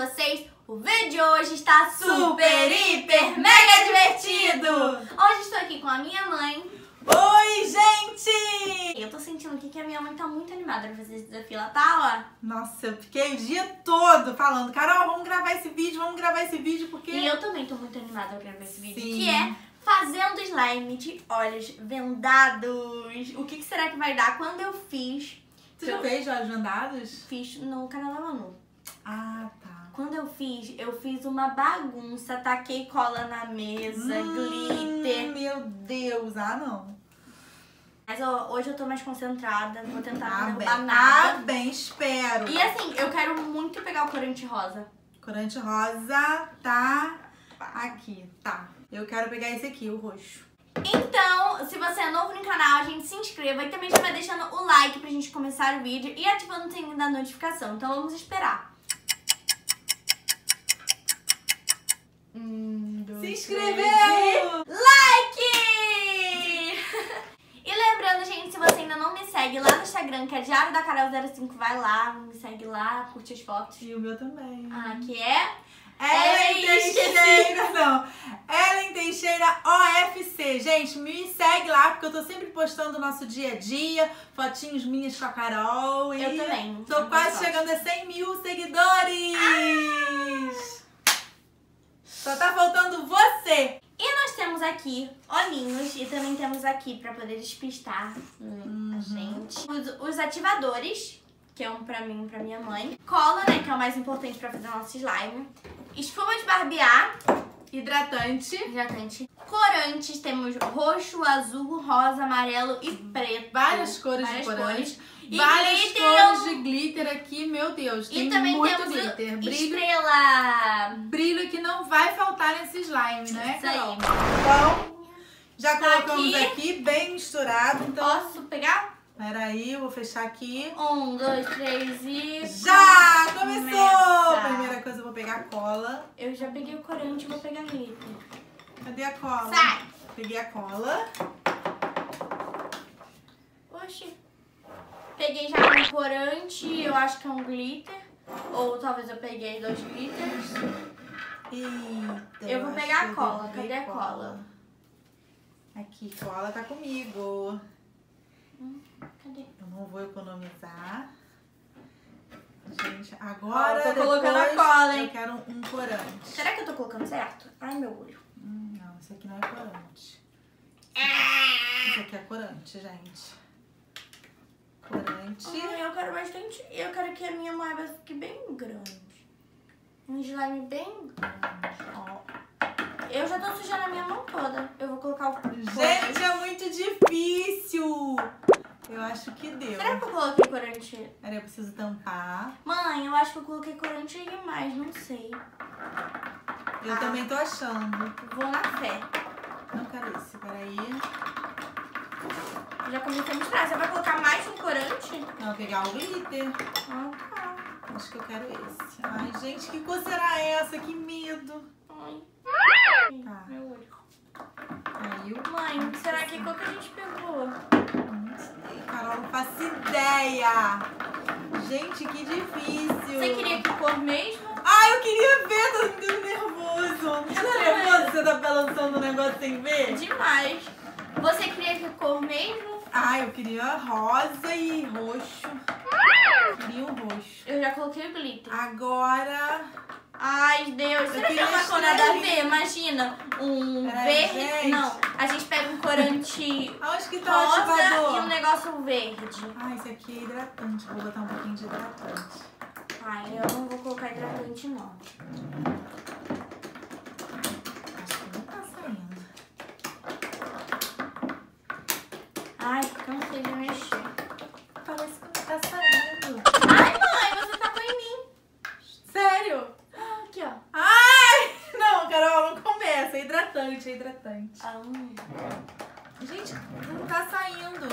vocês. O vídeo de hoje está super, hiper, mega divertido! Hoje estou aqui com a minha mãe. Oi, gente! Eu tô sentindo aqui que a minha mãe tá muito animada pra fazer esse desafio. Ela tá, Nossa, eu fiquei o dia todo falando, Carol, vamos gravar esse vídeo, vamos gravar esse vídeo, porque... ó. E eu também tô muito animada pra gravar esse vídeo. Sim. Que é fazendo slime de olhos vendados. O que, que será que vai dar quando eu fiz? Você já fez olhos vendados? Fiz no canal da Manu. Ah, tá. Quando eu fiz, eu fiz uma bagunça, taquei cola na mesa, Hum, glitter. Meu Deus, ah, não. Mas ó, hoje eu tô mais concentrada, não vou tentar Ah, não bem, ah, nada. bem, espero. E assim, eu quero muito pegar o corante rosa. Corante rosa tá aqui, tá. Eu quero pegar esse aqui, o roxo. Então, se você é novo no canal, a gente se inscreva e também já vai deixando o like pra gente começar o vídeo e ativando o sininho da notificação. Então vamos esperar. Um, dois, Se inscreveu! e- Like! e lembrando, gente, se você ainda não me segue lá no Instagram, que é Diário da Carol 05, vai lá, me segue lá, curte as fotos. E o meu também. Ah, que é Ellen. Teixeira, não. Ellen Teixeira OFC. Gente, me segue lá, porque eu tô sempre postando o nosso dia a dia, fotinhos minhas com a Carol. Eu também, Tô quase chegando a 100 mil seguidores. Só tá faltando você. E nós temos aqui olhinhos e também temos aqui pra poder despistar Uhum. a gente. Os, os ativadores, que é um pra mim e pra minha mãe. Cola, né, que é o mais importante pra fazer o nosso slime. Espuma de barbear, Hidratante. hidratante. Corantes, temos roxo, azul, rosa, amarelo e preto. Várias cores Várias de corante. cores. E Várias glitter, cores de glitter aqui, meu Deus. Tem E também muito temos glitter. Brilho, estrela. brilho que não vai faltar nesse slime, né? Isso aí. Então, já Tá colocamos aqui. aqui. bem misturado. Então, Posso pegar? peraí, eu vou fechar aqui. Um, dois, três e... Já! Começou! Começa. Primeira coisa, eu vou pegar a cola. Eu já peguei o corante, vou pegar glitter. Cadê a cola? Sai! Peguei a cola. Peguei já um corante, eu acho que é um glitter. Ou talvez eu peguei dois glitters. Eita, Eu vou pegar a cola. Cadê a cola? Aqui, cola tá comigo. Cadê? Eu não vou economizar. Gente, agora Ó, eu tô colocando a cola, hein? Eu quero um corante. Será que eu tô colocando certo? Ai, meu olho. Hum, não, esse aqui não é corante. Ah! Esse aqui é corante, gente. Ai, eu quero bastante. Eu quero que a minha moeba fique bem grande. Um slime bem grande. Ó. Eu já tô sujando a minha mão toda. Eu vou colocar o Gente, é muito difícil. Eu acho que deu. Será que eu coloquei corante? Peraí, eu preciso tampar. Mãe, eu acho que eu coloquei corante demais, não sei. Eu Ah. também tô achando. Vou na fé. Não quero esse, peraí. Já comecei a misturar. Você vai colocar mais um corante? Não, vou pegar o glitter. Ah, tá. Acho que eu quero esse. Ai, gente, que cor será essa? Que medo. Ai. Tá. Meu olho. Caiu. Mãe, será que qual que a gente pegou? Não sei, Carol, não faço ideia. Gente, que difícil. Você queria que cor mesmo? Ai, eu queria ver, tô ficando nervoso. Você tá nervoso? Você tá balançando o negócio sem ver? Demais. Você queria que cor mesmo? Ai, eu queria rosa e roxo. Queria um roxo. Eu já coloquei o glitter. Agora... Ai, Deus. Será que é uma cor nada a ver? Imagina, um verde. gente. Não, a gente pega um corante Aonde que tá rosa ativador? e um negócio verde. Ah, esse aqui é hidratante. Vou botar um pouquinho de hidratante. Ai, eu não vou colocar hidratante, não. Acho que não tá saindo. Ai, cansei de mexer. Parece que não tá saindo. Ai, mãe, você tacou em mim. Sério? Ah, Aqui, ó. Ai! Não, Carol, não começa. É hidratante, é hidratante. Ah, hum. Gente, não tá saindo.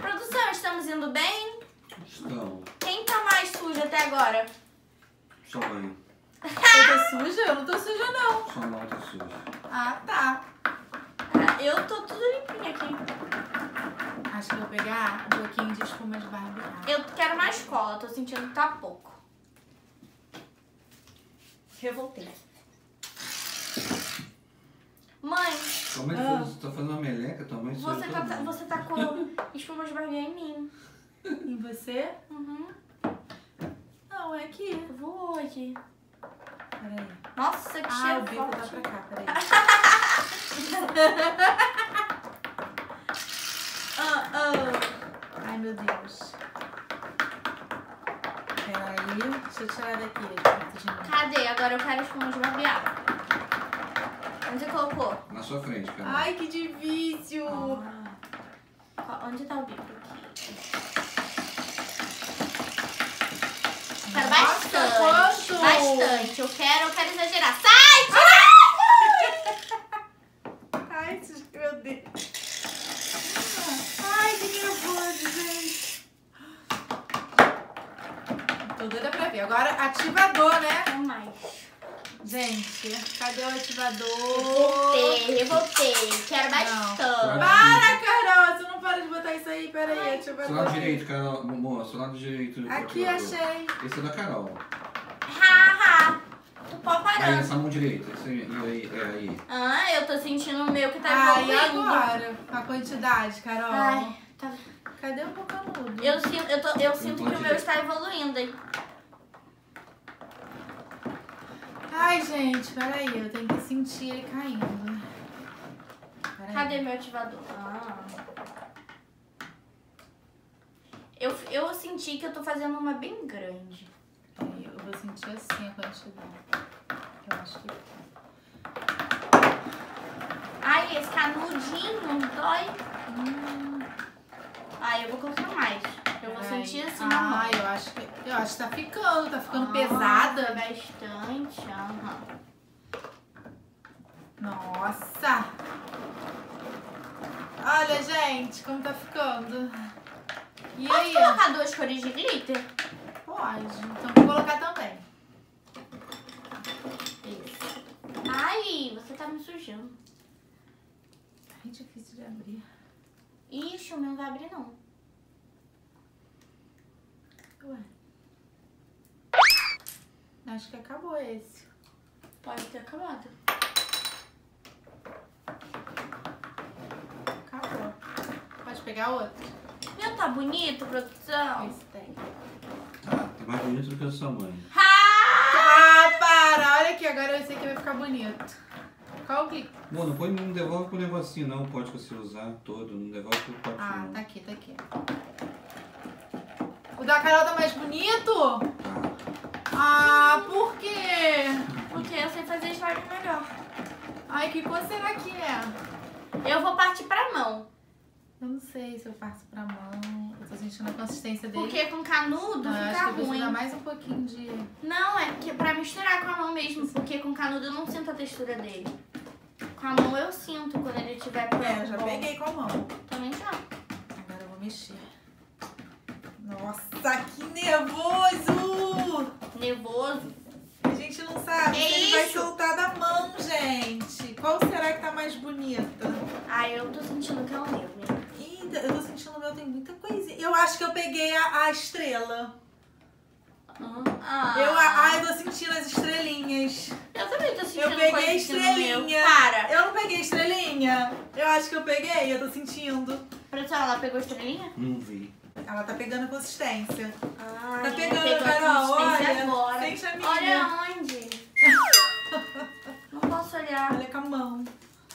Produção, estamos indo bem? Estão. Quem tá mais sujo até agora? Só banho. Eu tô suja? Eu não tô suja, não. Só mal de sujo. Ah, tá. Ah, Eu tô tudo limpinha aqui. Acho que eu vou pegar um pouquinho de espuma de barbear. Eu quero mais cola, tô sentindo que tá pouco. Revoltei. Mãe, Como é que Ah. Você tá fazendo uma meleca também? Isso você, tá, você tacou espuma de barbear em mim. E você? Uhum. Não, é aqui. Eu vou hoje. Peraí. Nossa, que Ah, o cheiro bico tá pra cá, peraí. Ah, ah. Ai, meu Deus. Peraí, deixa eu tirar daqui. Cadê? Agora eu quero espuma de barbear. Onde você colocou? Na sua frente, cara. Ai, que difícil. Qual- Onde tá o bico aqui? Quero bastante. quanto? Bastante. Eu quero, eu quero exagerar. Sai! Tira! Ai, meu Deus. Ai, que nervoso, gente. Tô doida pra ver. Agora, ativador, né? Não mais. Gente, cadê o ativador? Revoltei, revoltei. Quero Não. bastante. Para, Carol! Você não para de botar isso aí. Pera aí, Seu ativador. lado direito, Carol. Moço, seu lado direito. Aqui, ativador. achei. Esse é da Carol. Haha. Tu pode Aí, parar. essa mão direita. Esse aí, aí, é aí. Ah, eu tô sentindo o meu que tá Ah, e evoluindo. agora? A quantidade, Carol. Ai, tá... Cadê o bocanudo? Eu sinto, eu, tô, eu sinto que o meu está evoluindo. hein? Ai, gente, peraí. Eu tenho que sentir ele caindo. Peraí. Cadê meu ativador? Ah. Eu, eu senti que eu tô fazendo uma bem grande. Eu vou sentir assim a quantidade. Eu acho que. Ai, esse canudinho dói. Hum. Ai, eu vou colocar mais. Eu vou Peraí. sentir assim na mão. Ah, eu acho que. Eu acho que tá ficando, tá ficando Ah, pesada. Bastante. Aham. Nossa! Olha, gente, como tá ficando. E Posso aí? colocar duas cores de glitter? Pode. Então vou colocar também. Isso. Ai, você tá me sujando. Ai, difícil de abrir. Ixi, o meu não vai abrir não. Ué. Acho que acabou esse. Pode ter acabado. Acabou. Pode pegar outro? Meu, tá bonito, produção? Esse tem. Tá, tá mais bonito do que a sua mãe. Ah! Ah, para! Olha aqui, agora eu sei que vai ficar bonito. Qual o que? Bom, não, põe, não devolve pro negocinho não, pode você usar todo, não devolve pro potinho. Ah, não. tá aqui, tá aqui. O da Carol tá mais bonito? Tá. Ah, por quê? Porque eu sei fazer slime melhor. Ai, que cor será que é? Eu vou partir pra mão. Eu não sei se eu faço pra mão. Eu tô sentindo a consistência dele. Porque com canudo Não, eu acho fica que eu ruim. dar mais um pouquinho de... Não, é que pra misturar com a mão mesmo. Porque com canudo eu não sinto a textura dele. Com a mão eu sinto quando ele tiver pronto. É, eu já peguei com a mão. Também já. Agora eu vou mexer. Nossa, que nervoso! Nervoso. A gente não sabe É se ele vai soltar da mão, gente. Qual será que tá mais bonita? Ai, eu tô sentindo que é o meu, né? Ih, eu tô sentindo o meu tem muita coisinha. Eu acho que eu peguei a, a estrela. Ah, Eu, a, ai, eu tô sentindo as estrelinhas. eu também tô sentindo Eu peguei estrelinha. Para. Eu não peguei estrelinha. Eu acho que eu peguei, eu tô sentindo. Produção, ela pegou estrelinha? Não vi. Ela tá pegando consistência. Ai, Tá pegando, Carol, olha. agora. Sente a minha. Olha onde? Não posso olhar. Olha com a mão.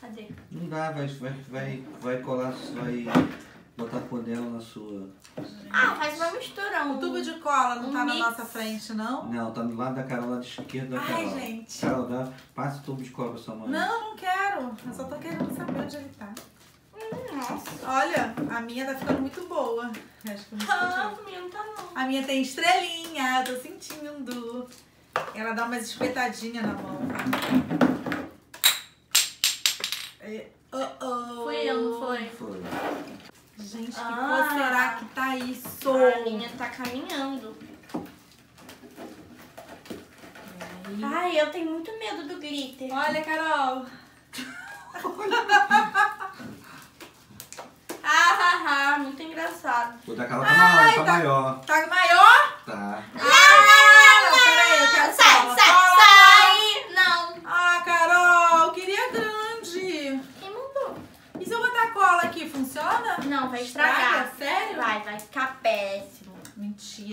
Cadê? Não dá, vai, vai, vai, vai colar, vai botar podela na sua. Ah, faz uma mistura. Um... O tubo de cola não um tá na mix. nossa frente, não? Não, tá do lado da Carol, lado esquerdo da Ai, Carol. gente. Carol, dá, passa o tubo de cola pra sua mãe. Não, não quero. Eu só tô querendo saber onde ele tá. Hum, Nossa. Olha, a minha tá ficando muito boa. Acho que eu Ah, o meu não tá não. A minha tem estrelinha, eu tô sentindo. Ela dá umas espetadinhas na mão. É, oh, oh. Fui eu, não foi? Foi. Gente, que Ah. será que tá isso? A minha tá caminhando. Aí. Ai, eu tenho muito medo do glitter. Olha, Carol. Ah, ah, ah, muito engraçado. O da Carol tá maior, tá, tá- maior. Tá maior? Tá. Ah, não, peraí, eu quero Sai, cola. sai, Cola, sai!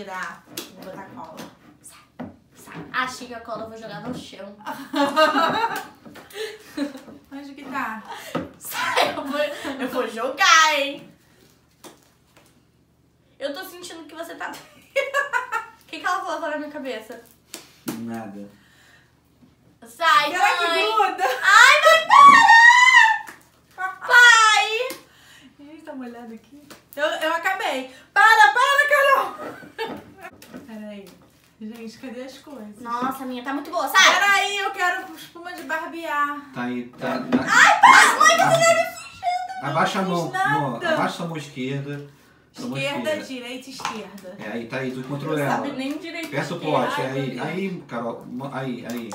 Mentira. Vou botar cola. Achei que a cola eu vou jogar no chão. Onde que tá? Sai, eu vou, eu vou jogar, hein? Eu tô sentindo que você tá. O que, que ela colocou na minha cabeça? Nada. Sai, Será que mãe! gruda? Ai, mãe, para! Pai! Eita, tá molhado aqui. Eu, eu acabei. Para, para, Carol! Peraí. Gente, cadê as coisas? Nossa, a minha tá muito boa, sai! Peraí, eu quero espuma de barbear. Tá aí, tá. tá. Ai, para! Mãe, você tá me sujando! Abaixa a mão, amor. Abaixa a mão esquerda. Esquerda, direita, esquerda. É, aí tá aí, tu controla Não sabe nem direito. Peça o o é. pote, é aí, aí, Carol, aí, aí.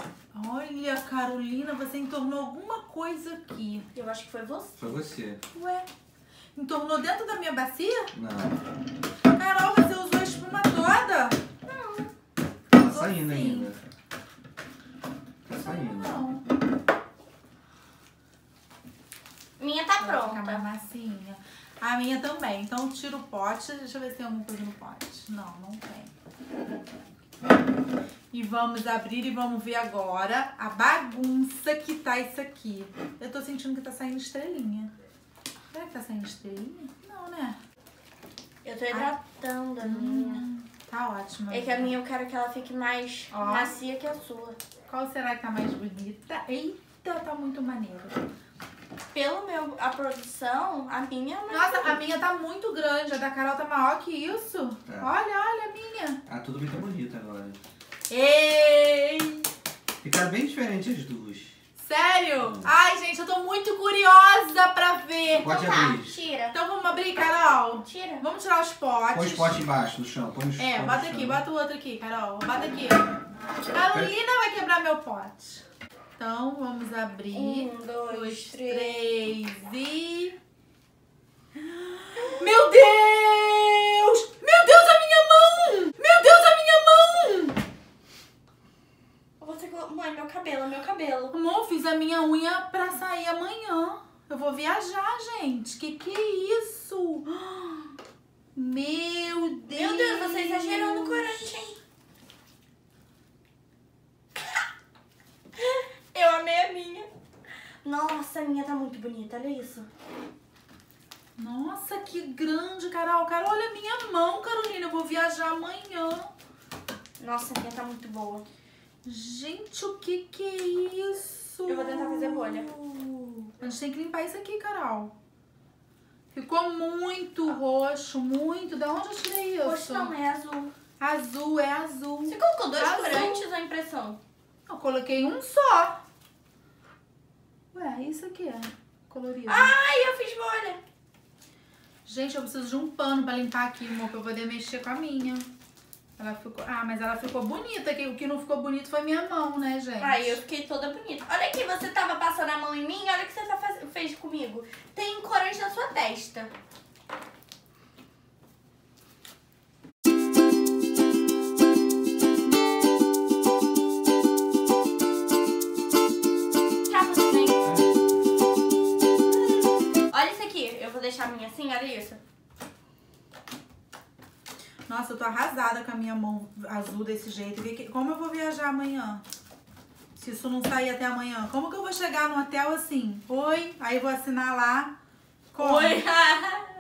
Olha, Carolina, você entornou alguma coisa aqui. Eu acho que foi você. Foi você. Ué, entornou dentro da minha bacia? Não. Carol, você usou a espuma toda? Tá saindo ainda. Tá saindo. Não. Minha tá Vai ficar mais pronta. massinha. A minha também. Então tira o pote. Deixa eu ver se tem alguma coisa no pote. Não, não tem. E vamos abrir e vamos ver agora a bagunça que tá isso aqui. Eu tô sentindo que tá saindo estrelinha. Será que tá saindo estrelinha? Não, né? Eu tô hidratando a minha. Hum, tá ótimo. É que a minha eu quero que ela fique mais Ó. macia que a sua. Qual será que tá mais bonita? Eita, tá muito maneiro. Pelo meu, a produção, a minha é Nossa, a minha tá muito grande. A da Carol tá maior que isso. É. Olha, olha a minha. Ah, tudo bem tá bonito agora. Ei! Ficaram bem diferentes as duas. Sério? Ai, gente, eu tô muito curiosa pra ver. Pode Então tá, abrir. tira. Então vamos abrir, Carol? Tira. Vamos tirar os potes. Põe os potes embaixo, no chão. Põe os É, põe no bota chão. aqui, bota o outro aqui, Carol. Bota aqui. Carolina vai quebrar meu pote. Então, vamos abrir. Um, dois, três. três e... Meu Deus! Meu Deus, a minha mão! Meu Deus, a minha mão! Você colo- Mãe, meu cabelo, meu cabelo. Amor, fiz a minha unha pra sair amanhã. Eu vou viajar, gente. Que que é isso? Meu Deus! Meu Deus, você exagerou no corante, hein? Eu amei a minha. Nossa, a minha tá muito bonita, olha isso. Nossa, que grande, Carol. Carol, olha a minha mão, Carolina. Eu vou viajar amanhã. Nossa, a minha tá muito boa. Gente, o que que é isso? Eu vou tentar fazer bolha. A gente tem que limpar isso aqui, Carol. Ficou muito roxo, muito. Da onde eu tirei isso? Poxa, não, é azul. Azul, é azul. Você colocou dois Azul. corantes ou impressão? Eu coloquei um só. Ué, isso aqui é colorido. Ai, eu fiz bolha. Gente, eu preciso de um pano pra limpar aqui, amor, pra eu poder mexer com a minha. Ela ficou... Ah, mas ela ficou bonita. que O que não ficou bonito foi minha mão, né, gente? Ai, eu fiquei toda bonita. Olha aqui, você tava passando a mão em mim, olha o que você tá faz... fez comigo. Tem corante na sua testa. Assim, olha isso. Nossa, eu tô arrasada com a minha mão azul desse jeito. Como eu vou viajar amanhã? Se isso não sair até amanhã. Como que eu vou chegar no hotel assim? Oi, aí vou assinar lá. Como? Oi!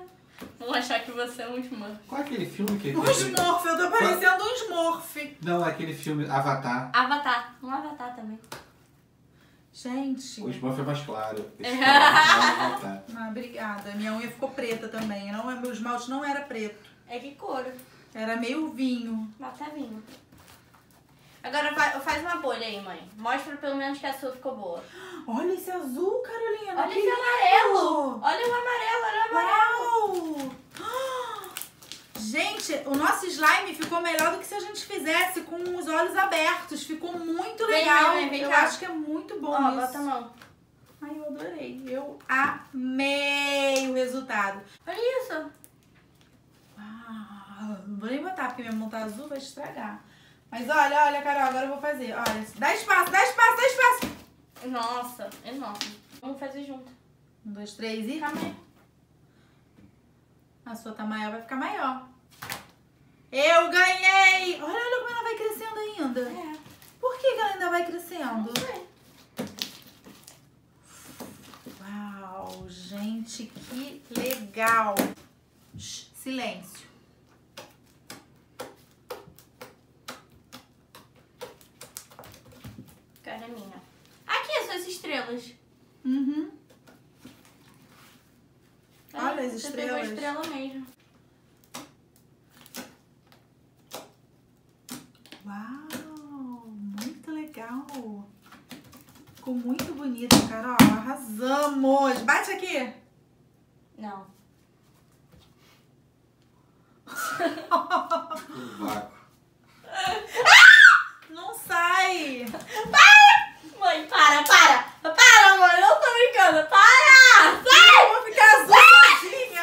Vão achar que você é um Smurf. Qual é aquele filme que... Um Smurf, eu tô parecendo um Smurf. Não, é aquele filme Avatar. Avatar, um avatar também. Gente. O Smurf é mais claro. É. Ah, obrigada. Minha unha ficou preta também. Não, meu esmalte não era preto. É que couro. Era meio vinho. Até vinho. Agora fa- faz uma bolha aí, mãe. Mostra pelo menos que a sua ficou boa. Olha esse azul, Carolina. Olha que esse amarelo. Olha o amarelo, olha o amarelo. Uau! Ah! Gente, o nosso slime ficou melhor do que se a gente fizesse com os olhos abertos. Ficou muito Vem, legal. vem, vem eu cá. acho que é muito bom Ó, isso. bota a mão. Ai, eu adorei. Eu amei o resultado. Olha isso. Uau! Não vou nem botar, porque minha mão tá azul, vai estragar. Mas olha, olha, Carol, agora eu vou fazer. Olha, dá espaço, dá espaço, dá espaço. Nossa, enorme. Vamos fazer junto. Um, dois, três e... Calma aí. A sua tá maior, vai ficar maior. Eu ganhei! Olha, olha como ela vai crescendo ainda. É. Por que, ela ainda vai crescendo? Não sei. Uau, gente, que legal. Shh, silêncio. Cara é minha. Aqui, suas estrelas. Uhum. É, Olha as você pegou a estrelas. estrela mesmo. Uau, muito legal. Ficou bonita, Carol. Arrasamos. Bate aqui. Não. Vácuo. Não sai. Mãe, para, para! Para, mãe! Não tô brincando! Para! Sai! Eu vou ficar azul sozinha.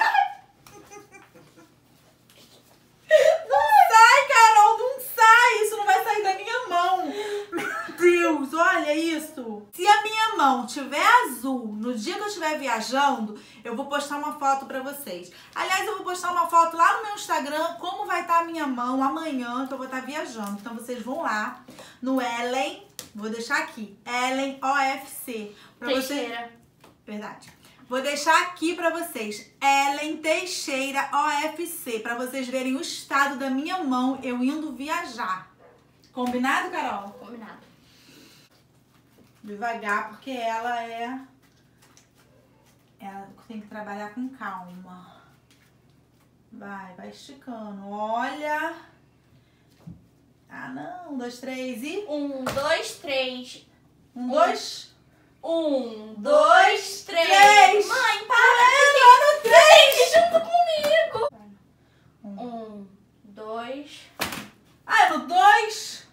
Não sai, Carol, não sai. Isso não vai sair da minha mão. Meu Deus, olha isso. Se a minha mão tiver azul no dia que eu estiver viajando, eu vou postar uma foto pra vocês. Aliás, eu vou postar uma foto lá no meu Instagram, como vai estar a minha mão amanhã que eu vou estar viajando. Então vocês vão lá no Ellen, vou deixar aqui, Ellen OFC, pra Teixeira. Verdade. Vou deixar aqui pra vocês, Ellen Teixeira OFC, pra vocês verem o estado da minha mão eu indo viajar. Combinado, Carol? Combinado. Devagar, porque ela é. Ela tem que trabalhar com calma. Vai, vai esticando. Olha. Ah, não. Um, dois, três e. Um, dois, três. Um, dois. Um, dois, três. Três. Mãe, para! No três! junto comigo! Um, dois. Ah, é no dois?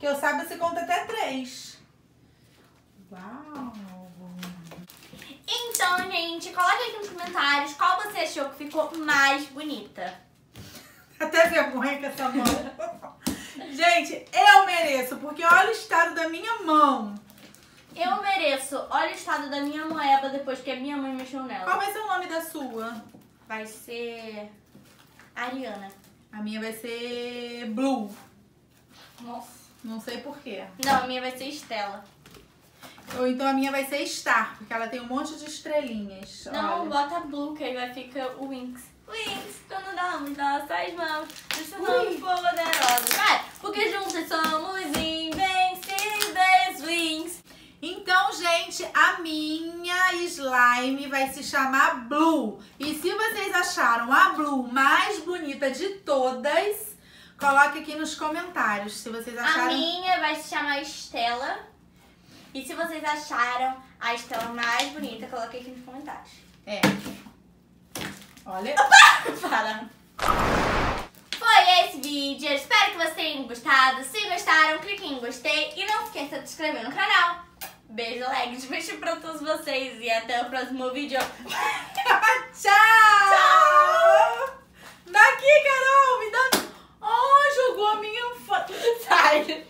Que eu saiba, você conta até três. Uau! Então, gente, coloque aqui nos comentários qual você achou que ficou mais bonita. Até vergonha com essa mão. Gente, eu mereço, porque olha o estado da minha mão. Eu mereço. Olha o estado da minha moeba depois que a minha mãe mexeu Qual nela. vai ser o nome da sua? Vai ser. Ariana. A minha vai ser Blue. Nossa. Não sei porquê. Não, a minha vai ser Estela. Ou então a minha vai ser Star, porque ela tem um monte de estrelinhas. Não, olha. bota Blue, que aí vai ficar o Winx. Winx, quando damos nossas mãos, nos tornamos poderosos. Vai, porque juntos somos invencíveis, Winx. Então, gente, a minha slime vai se chamar Blue. E se vocês acharam a Blue mais bonita de todas, coloque aqui nos comentários. Se vocês A acharam. minha vai se chamar Estela. E se vocês acharam a Estela mais bonita, coloque aqui nos comentários. É. Olha. Para. Foi esse vídeo. Eu espero que vocês tenham gostado. Se gostaram, clique em gostei e não esqueça de se inscrever no canal. Beijo, legs, beijo pra todos vocês e até o próximo vídeo. Tchau! Tchau! Daqui, Carol, me dá. Oh, jogou a minha foto. Sai.